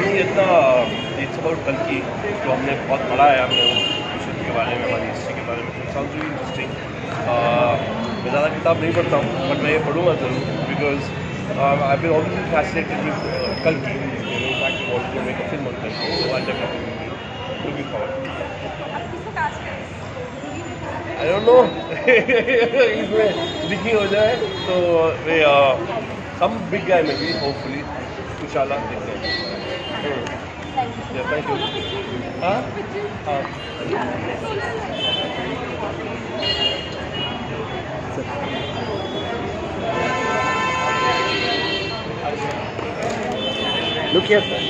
नहीं इतना it's about कल की जो हमने बहुत पढ़ा है हमने विषय के बारे में हमारी हिस्ट्री के बारे में साउंड रियली इंटरेस्टिंग मैं ज़्यादा किताब नहीं पढ़ता हूँ बट मैं ये पढ़ूँगा ज़रूर because I been always fascinated with कल की किसको कास्ट करें? आई डोंट नो इसमें लिखी हो जाए तो वे सम बिग गाय में भी होपफुली इंशाल्लाह देखते हैं। थैंक यू हाँ? हाँ। Look here, sir.